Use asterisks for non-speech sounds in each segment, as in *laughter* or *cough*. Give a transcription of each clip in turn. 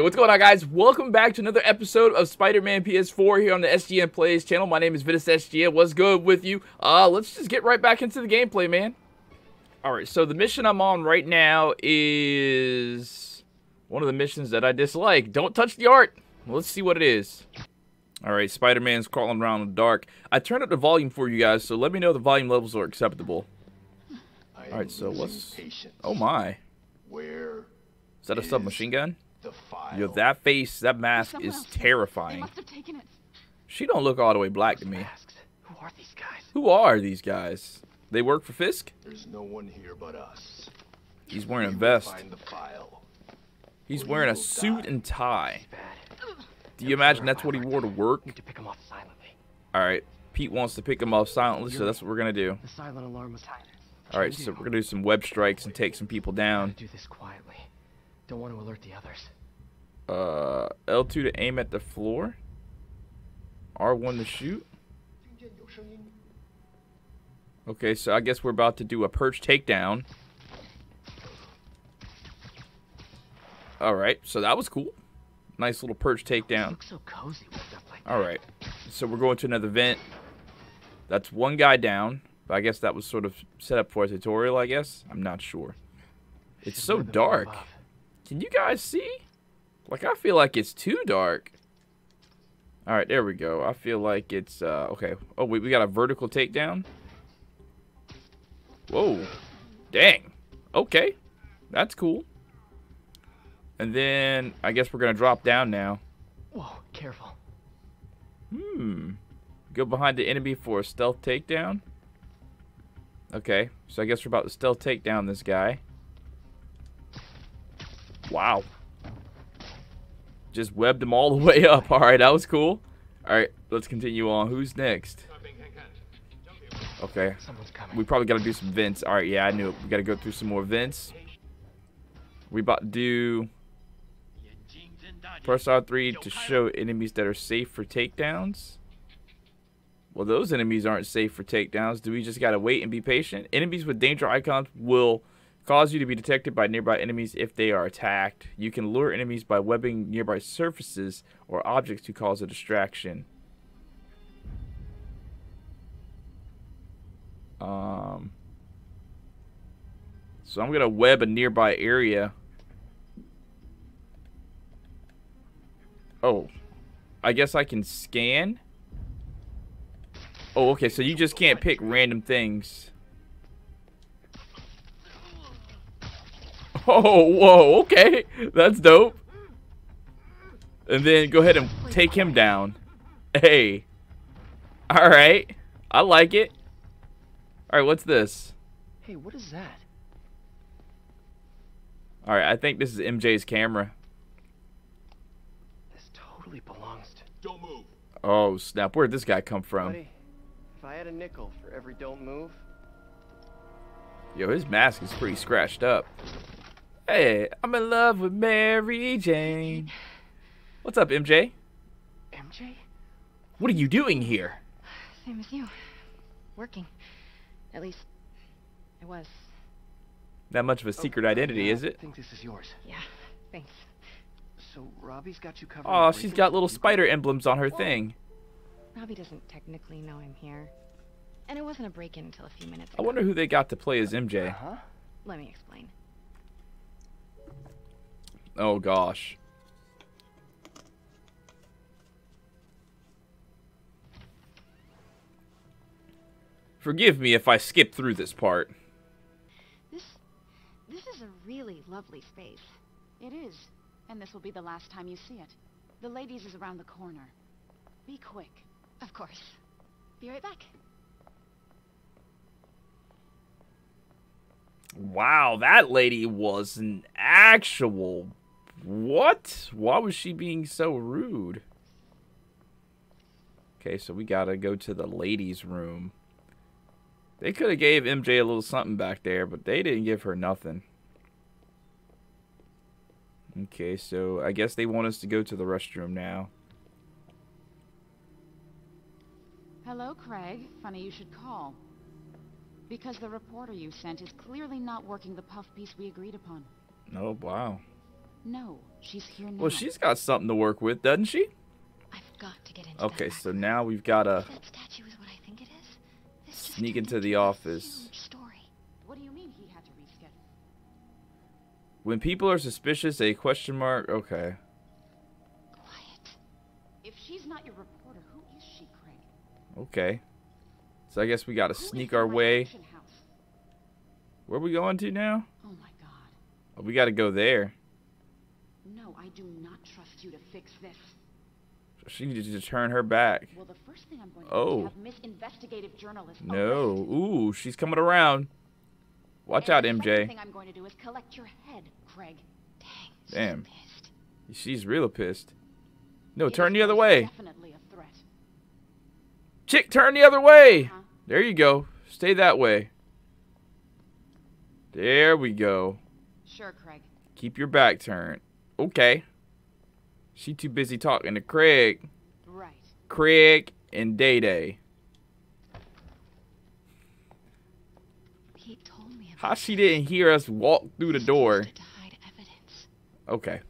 Hey, what's going on, guys? Welcome back to another episode of Spider-Man PS4 here on the SGN Plays channel. My name is Ventus SGN. What's good with you? Uh, let's just get right back into the gameplay, man. Alright, so the mission I'm on right now is one of the missions that I dislike. Don't touch the art. let's see what it is. Alright, Spider-Man's crawling around in the dark. I turned up the volume for you guys, so let me know the volume levels are acceptable. Alright, so what's... Oh my. Where Is that a submachine gun? The file? Yo, that face, that mask is else. Terrifying. must have taken it. She don't look all the way black to me. Masks. Who are these guys? Who are these guys? They work for Fisk? There's no one here but us. He's wearing a vest. Find the file. He's wearing a suit and tie. Do you imagine that's what he wore to work? Need to pick him off silently. Alright, Pete wants to pick him off silently, so that's what we're gonna do. The silent alarm was. Alright, so we're gonna do some web strikes and take some people down. Do this quietly. Don't want to alert the others. Uh, L2 to aim at the floor. R1 to shoot. Okay, so I guess we're about to do a perch takedown. Alright, so that was cool. Nice little perch takedown. So cozy with stuff like. Alright, so we're going to another vent. That's one guy down. But I guess that was sort of set up for a tutorial, I guess. I'm not sure. It's so dark. Can you guys see? Like, I feel like it's too dark. Alright, there we go. I feel like it's, uh, okay. Oh, wait, we got a vertical takedown? Whoa. Dang. Okay. That's cool. And then, I guess we're gonna drop down now. Whoa, careful. Hmm. Go behind the enemy for a stealth takedown. Okay, so I guess we're about to stealth take down this guy. Wow. Just webbed him all the *laughs* way up. Alright, that was cool. Alright, let's continue on. Who's next? Okay, we probably gotta do some vents. Alright, yeah, I knew it. We gotta go through some more vents. We about to do press R3 to show enemies that are safe for takedowns. Well, those enemies aren't safe for takedowns. Do we just gotta wait and be patient? Enemies with danger icons will cause you to be detected by nearby enemies if they are attacked. You can lure enemies by webbing nearby surfaces or objects to cause a distraction. Um, so I'm gonna web a nearby area. Oh, I guess I can scan. Oh, okay. So you just can't pick random things. Oh, whoa. Okay, that's dope. And then go ahead and take him down. Hey. All right. I like it. All right. What's this? Hey, what is that? All right. I think this is MJ's camera. This totally belongs to. Don't move. Oh snap! Where'd this guy come from? Buddy, if I had a nickel for every don't move, Yo, his mask is pretty scratched up. Hey, I'm in love with Mary Jane. What's up, MJ? MJ? What are you doing here? Same as you. Working. At least, I was. Not much of a secret Oh, identity, yeah, is I think this is yours. Yeah, thanks. So Robbie's got you covered. Oh, she's got little You- spider emblems on her thing. Robbie doesn't technically know I'm here. And it wasn't a break-in until a few minutes ago. I wonder who they got to play as MJ. Uh-huh. Let me explain. Oh gosh. Forgive me if I skip through this part. This this is a really lovely space. It is. And this will be the last time you see it. The ladies is around the corner. Be quick. Of course. Be right back. Wow, that lady was an actual. What? Why was she being so rude? Okay, so we gotta go to the ladies' room. They could have gave MJ a little something back there, but they didn't give her nothing. Okay, so I guess they want us to go to the restroom now. Hello, Craig. Funny you should call. Because the reporter you sent is clearly not working the puff piece we agreed upon. Oh, wow. No, she's here now. Well, she's got something to work with, doesn't she? I've got to get into Okay, that so room. now we've got to that statue is what I think it is. This Sneak into the office. story. What do you mean he had to reschedule? when people are suspicious, a question mark. Okay. Quiet. If she's not your reporter, who is she, Craig? Okay. So I guess we got to sneak our way. Auction House? Where are we going to now? Oh my god. Oh, we got to go there. No, I do not trust you to fix this. She needs to turn her back. Well, the first thing I'm going to Oh. do is oh. have Miss Investigative Journalist No. arrested. Ooh, she's coming around. Watch And out, the MJ. thing I'm going to do is collect your head, Craig. Dang. she's Damn. Pissed. She's real pissed. No, It turn the other way. Definitely a threat. Chick, turn the other way. Huh? There you go. Stay that way. There we go. Sure, Craig. Keep your back turned. Okay. She too busy talking to Craig. Right. Craig and Day Day. Pete told me How she didn't hear us walk through the door. used it to hide evidence. Okay.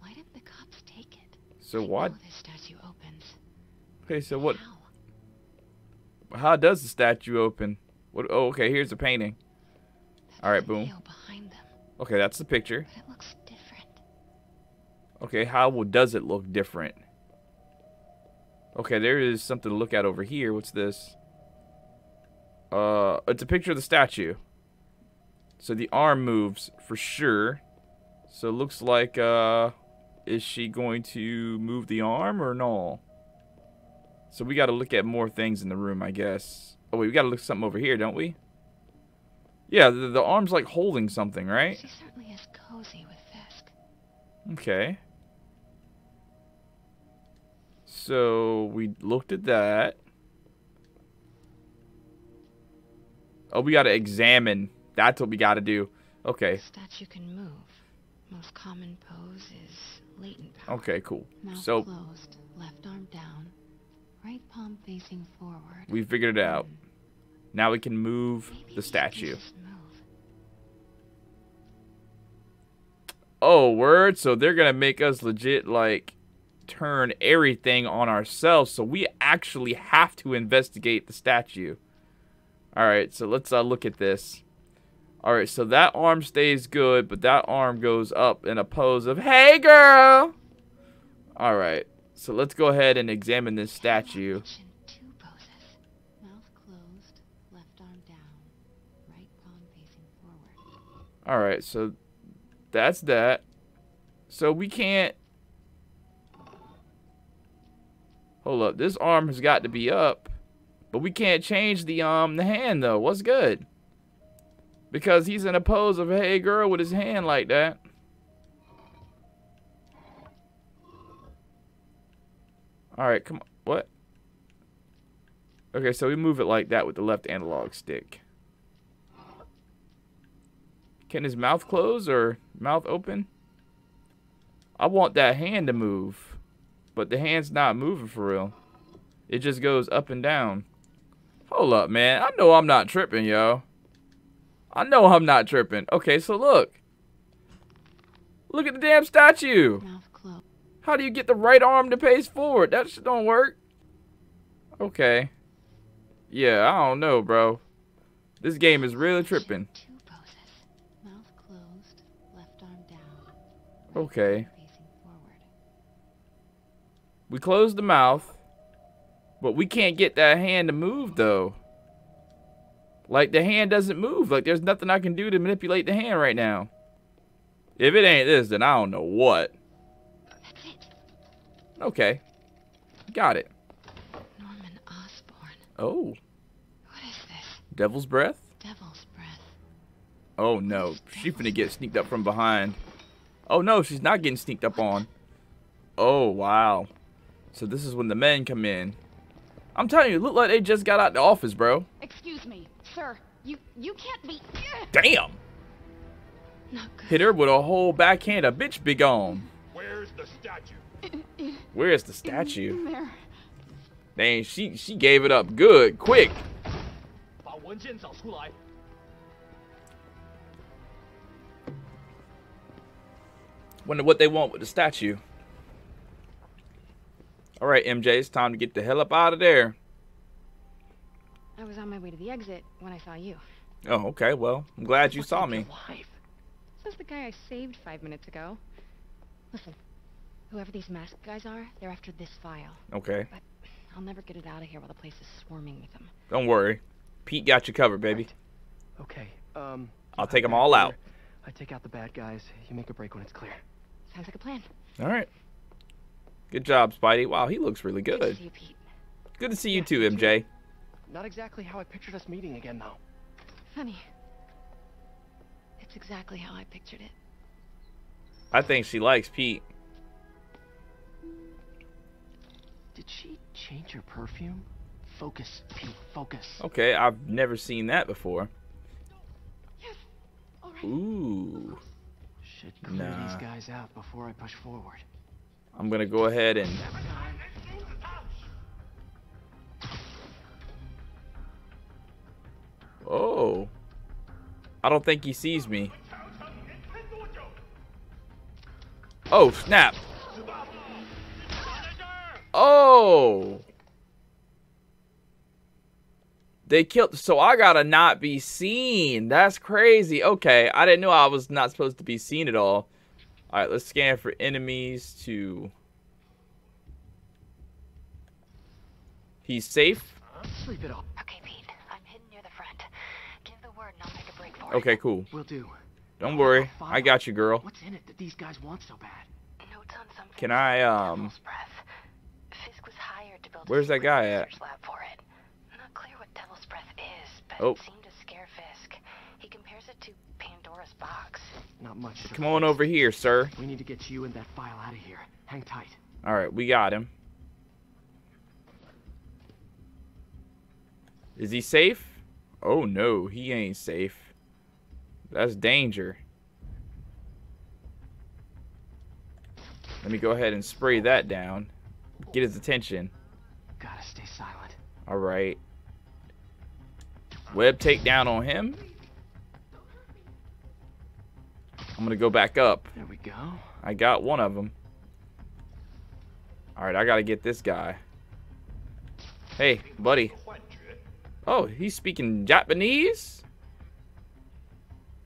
Why didn't the cops take it? So I what? this statue opens. Okay, so what? How? How does the statue open? What? Oh, okay. Here's the painting. That's All right, boom. Okay, that's the picture. but it looks. Okay, how does it look different? Okay, there is something to look at over here. What's this? Uh, it's a picture of the statue. So the arm moves for sure. So it looks like, uh, is she going to move the arm or no? So we got to look at more things in the room, I guess. Oh wait, we got to look something over here, don't we? Yeah, the, the arm's like holding something, right? She certainly is cozy with Fisk. Okay. So we looked at that. Oh, we got to examine. That's what we got to do. Okay. Statue can move. Most common pose is latent power. Okay, cool. Mouth So closed, left arm down, right palm facing forward. we figured it out. Hmm. Now we can move Maybe the statue. move. Oh, word. So they're going to make us legit like turn everything on ourselves. So we actually have to investigate the statue. All right, so let's uh, look at this. All right, so that arm stays good, but that arm goes up in a pose of, hey, girl. All right, so let's go ahead and examine this statue. Mention two poses. Mouth closed, left arm down, right palm facing forward. All right, so that's that. So we can't. Hold up, this arm has got to be up, but we can't change the um the hand though. What's good? Because he's in a pose of hey girl with his hand like that. All right, come on. What? Okay, so we move it like that with the left analog stick. Can his mouth close or mouth open? I want that hand to move, but the hand's not moving for real. It just goes up and down. Hold up, man. I know I'm not tripping, yo. I know I'm not tripping. Okay, so look. Look at the damn statue. Mouth closed. How do you get the right arm to pace forward? That shit don't work. Okay. Yeah, I don't know, bro. This game is really tripping. Two We closed the mouth, but we can't get that hand to move though. Like the hand doesn't move. Like there's nothing I can do to manipulate the hand right now. If it ain't this, then I don't know what. That's it. Okay. Got it. Norman Osborn. Oh, What is this? devil's breath? Devil's breath. Oh no, she finna get sneaked up from behind. Oh no, she's not getting sneaked up on. Oh wow. So this is when the men come in. I'm telling you, look like they just got out the office, bro. Excuse me, sir. You you can't be. Damn. Hit her with a whole backhand. A bitch be gone. Where's the statue? Where's the statue? There. Dang, she she gave it up good, quick. Wonder what they want with the statue. All right, MJ, it's time to get the hell up out of there. I was on my way to the exit when I saw you. Oh, okay. Well, I'm glad you saw me. your wife? Says the guy I saved five minutes ago. Listen, whoever these masked guys are, they're after this file. Okay. But I'll never get it out of here while the place is swarming with them. Don't worry. Pete got you covered, baby. Okay, um... I'll take them all out. I take out the bad guys. You make a break when it's clear. Sounds like a plan. All right. Good job, Spidey. Wow, he looks really Good Good to good. see you, Pete. Good to see you Yeah, too, too. MJ. Not exactly how I pictured us meeting again, though. Funny. It's exactly how I pictured it. I think she likes Pete. Did she change her perfume? Focus, Pete, focus. Okay, I've never seen that before. Yes. All right. Ooh. Should clear Nah. these guys out before I push forward. I'm gonna go ahead and Oh. I don't think he sees me. Oh, snap. Oh. They killed so I gotta not be seen. That's crazy. Okay, I didn't know I was not supposed to be seen at all. Alright, let's scan for enemies to He's safe? Sleep it off. Okay, Pete. I'm hidden near the front. Give the word and I'll make a break for it. Okay, cool. Will do. Don't worry. I got you, girl. What's in it that these guys want so bad? Notes on something. Can I, um... Devil's breath. Fisk was hired to build a Where's that guy at? lab for it. Not clear what Devil's breath is, but Oh. it seemed to scare Fisk. He compares it to Pandora's box. Not much. Come on over here, sir. We need to get you and that file out of here. Hang tight. Alright, we got him. Is he safe? Oh no, he ain't safe. That's danger. Let me go ahead and spray that down. Get his attention. Gotta stay silent. Alright. Web takedown on him. I'm gonna go back up. There we go. I got one of them. Alright, I gotta get this guy. Hey, buddy. Oh, he's speaking Japanese?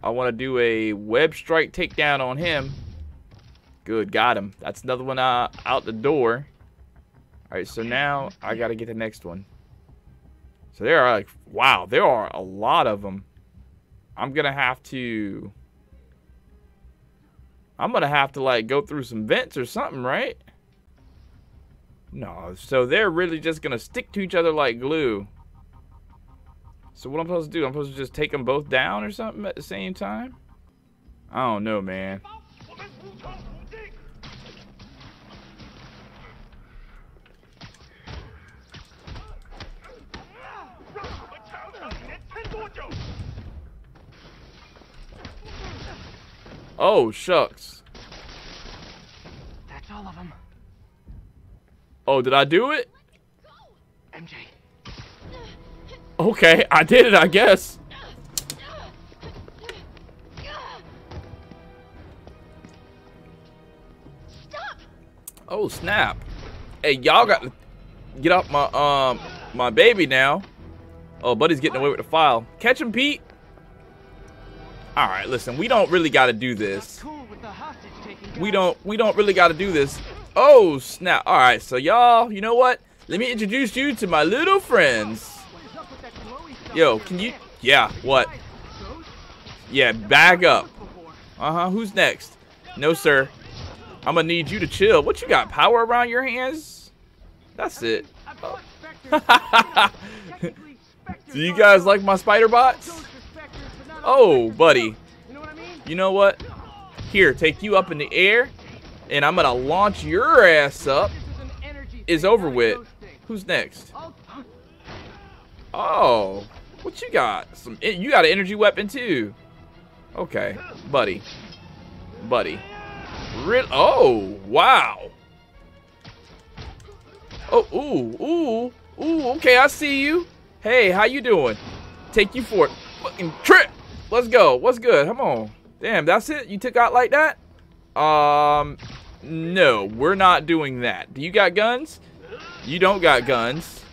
I want to do a web strike takedown on him. Good, got him. That's another one uh, out the door. Alright, so now I gotta get the next one. So there are like, wow, there are a lot of them. I'm gonna have to... I'm gonna have to like go through some vents or something, right? No, so they're really just gonna stick to each other like glue. So what I'm supposed to do? I'm supposed to just take them both down or something at the same time? I don't know, man. Oh, shucks. That's all of them. Oh, did I do it? MJ, Okay, I did it, I guess. Stop! Oh, snap. Hey, y'all got to get off my, um, my baby now. Oh, buddy's getting away with the file. Catch him, Pete. All right, listen, we don't really got to do this. We don't, we don't really got to do this. Oh, snap. All right, so y'all, you know what? Let me introduce you to my little friends. Yo, can you, yeah, what? Yeah, back up. Uh-huh, who's next? No, sir. I'm gonna need you to chill. What, you got power around your hands? That's it. Spectres *laughs* Do you guys like my spider bots? Oh, buddy. You know what? Here, take you up in the air, and I'm gonna launch your ass up. Is over with. Who's next? Oh, what you got? Some you got an energy weapon too. Okay, buddy, buddy. Real? Oh, wow. Oh, ooh, ooh, ooh. Okay, I see you. Hey, how you doing? Take you for it. Fucking trip. Let's go. What's good? Come on. Damn, that's it. You took out like that? Um, no, we're not doing that. Do you got guns? You don't got guns.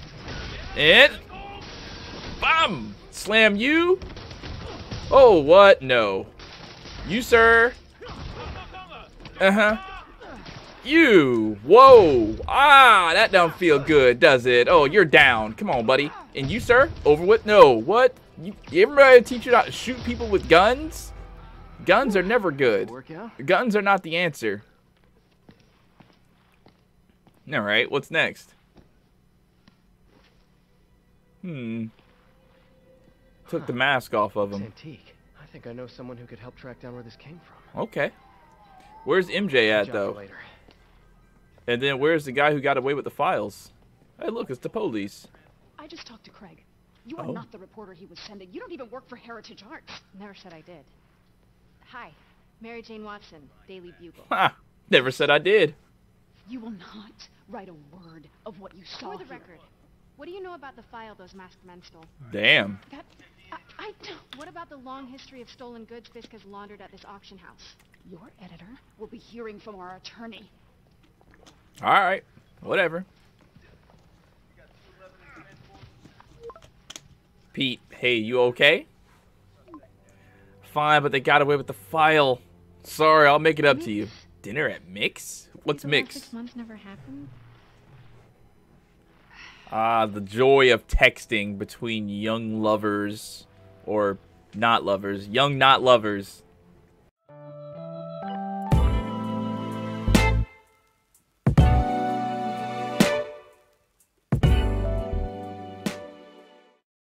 And, bam! Slam you. Oh, what? No. You, sir. Uh-huh. You. Whoa. Ah, that don't feel good, does it? Oh, you're down. Come on, buddy. And you, sir? Over with? No. What? You, everybody teach you not to shoot people with guns? Guns are never good. Guns are not the answer. All right, what's next? Hmm. Took the mask off of him. antique. I think I know someone who could help track down where this came from. Okay. Where's MJ at though? Later. And then where's the guy who got away with the files? Hey, look, it's the police. I just talked to Craig. You are Oh. not the reporter he was sending. You don't even work for Heritage Arts. Never said I did. Hi, Mary Jane Watson, Daily Bugle. Ha! Never said I did. You will not write a word of what you saw For the here. record, what do you know about the file those masked men stole? Damn. That I, I don't. What about the long history of stolen goods Fisk has laundered at this auction house? Your editor will be hearing from our attorney. All right. Whatever. Pete, hey, you okay? Fine, but they got away with the file. Sorry, I'll make it up to you. Dinner at Mix? What's the Mix? six months never happened? Ah, the joy of texting between young lovers or not lovers, young not lovers.